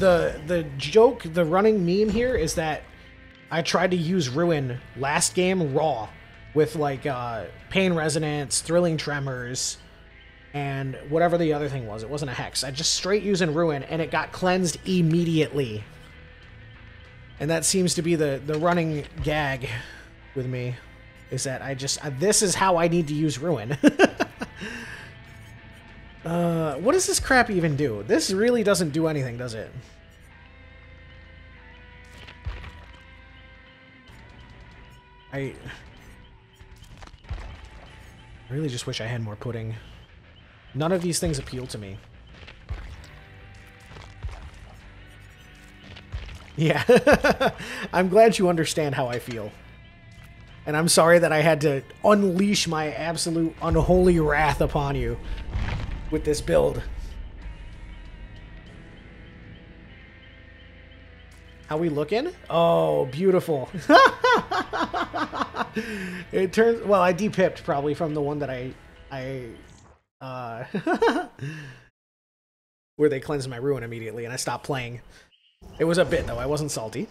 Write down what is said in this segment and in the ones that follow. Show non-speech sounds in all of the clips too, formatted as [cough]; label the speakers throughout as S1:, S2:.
S1: the the joke, the running meme here is that I tried to use Ruin last game raw with like uh, pain resonance, thrilling tremors, and whatever the other thing was. It wasn't a hex. I just straight using Ruin, and it got cleansed immediately. And that seems to be the the running gag with me, is that I just uh, this is how I need to use Ruin. [laughs] uh, what does this crap even do? This really doesn't do anything, does it? I I really just wish I had more pudding. None of these things appeal to me. Yeah. [laughs] I'm glad you understand how I feel. And I'm sorry that I had to unleash my absolute unholy wrath upon you with this build. How we looking? Oh, beautiful. [laughs] it turns well, I depipped probably from the one that I I uh [laughs] where they cleansed my ruin immediately and I stopped playing. It was a bit though, I wasn't salty.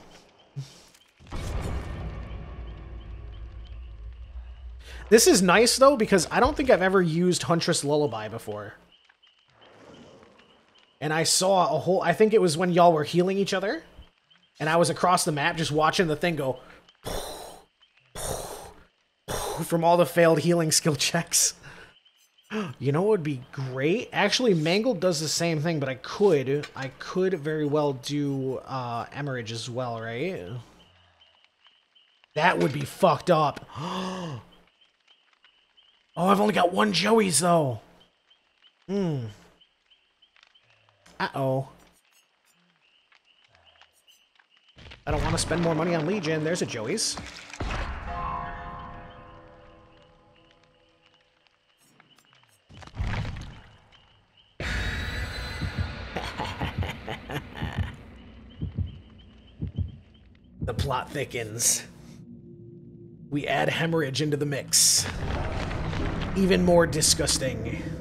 S1: This is nice though because I don't think I've ever used Huntress Lullaby before. And I saw a whole I think it was when y'all were healing each other and I was across the map just watching the thing go from all the failed healing skill checks. [gasps] You know what would be great? Actually, Mangled does the same thing, but I could, I could very well do uh, Emerge as well, right? That would be fucked up. [gasps] oh, I've only got one Joey's though. Hmm. Uh-oh. I don't want to spend more money on Legion. There's a Joey's. [laughs] the plot thickens. We add hemorrhage into the mix. Even more disgusting.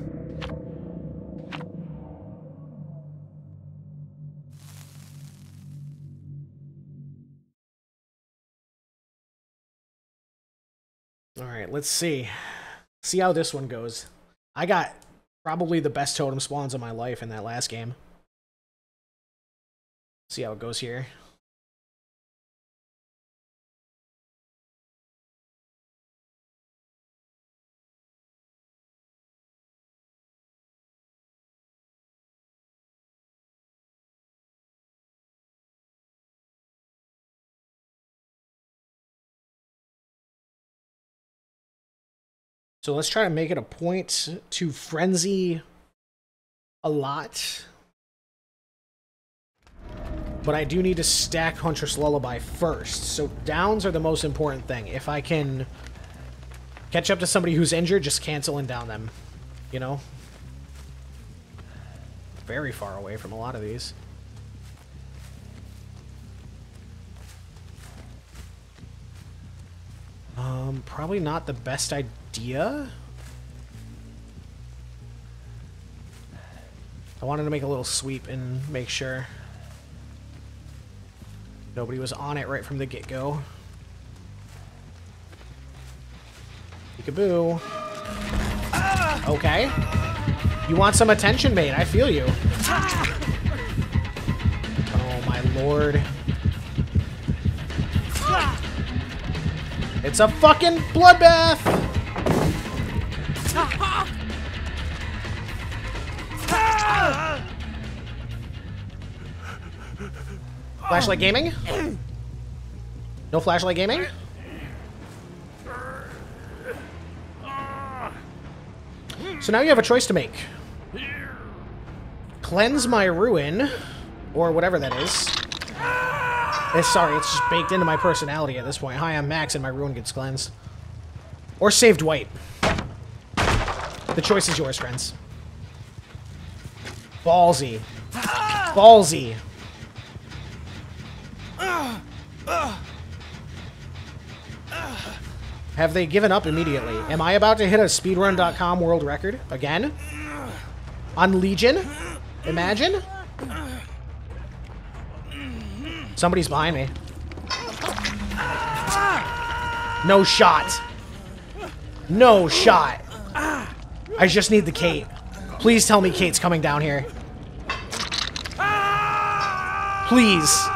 S1: Alright, let's see. See how this one goes. I got probably the best totem spawns of my life in that last game. See how it goes here. So let's try to make it a point to frenzy a lot. But I do need to stack Huntress Lullaby first. So downs are the most important thing. If I can catch up to somebody who's injured, just cancel and down them. You know? Very far away from a lot of these. Um, probably not the best idea. I wanted to make a little sweep and make sure nobody was on it right from the get-go. Peekaboo. Okay. You want some attention, mate. I feel you. Oh, my lord. It's a fucking bloodbath! Flashlight gaming? No flashlight gaming? So now you have a choice to make. Cleanse my ruin, or whatever that is. It's, sorry, it's just baked into my personality at this point. Hi, I'm Max, and my ruin gets cleansed. Or save Dwight. The choice is yours, friends. Ballsy. Ballsy. Have they given up immediately? Am I about to hit a speedrun.com world record again? On Legion? Imagine? Somebody's behind me. No shot. No shot. I just need the Kate. Please tell me Kate's coming down here. Please.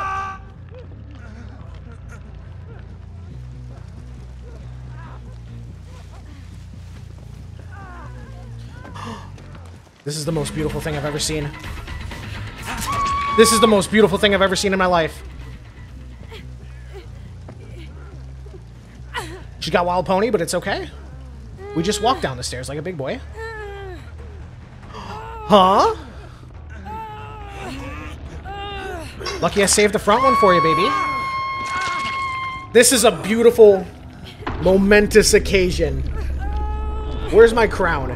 S1: [gasps] This is the most beautiful thing I've ever seen. This is the most beautiful thing I've ever seen in my life. She got Wild Pony, but it's okay. We just walked down the stairs like a big boy. [gasps] Huh? Lucky I saved the front one for you, baby. This is a beautiful, momentous occasion. Where's my crown?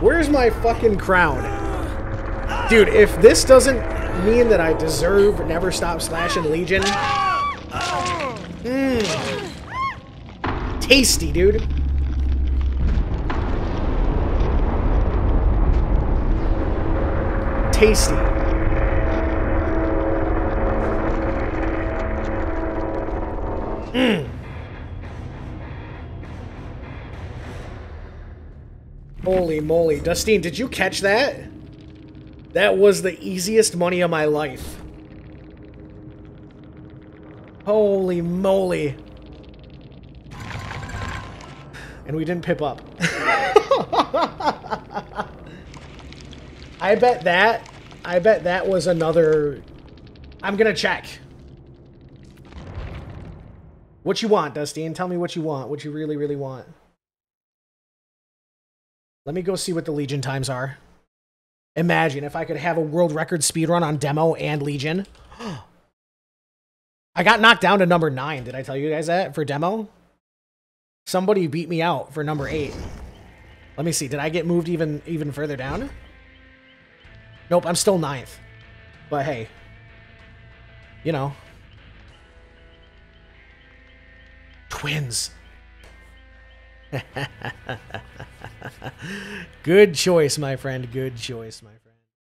S1: Where's my fucking crown? Dude, if this doesn't mean that I deserve Never Stop Slashing Legion... Mmm. Tasty, dude. Tasty. Mmm. Holy moly. Dustine, did you catch that? That was the easiest money of my life. Holy moly. And we didn't pip up. [laughs] I bet that, I bet that was another, I'm gonna check. What you want, Dustine? Tell me what you want, what you really, really want. Let me go see what the Legion times are. Imagine if I could have a world record speed run on demo and Legion. [gasps] I got knocked down to number nine. Did I tell you guys that for demo? Somebody beat me out for number eight. Let me see. Did I get moved even even further down? Nope, I'm still ninth. But hey, you know. Twins. [laughs] Good choice, my friend. Good choice, my friend.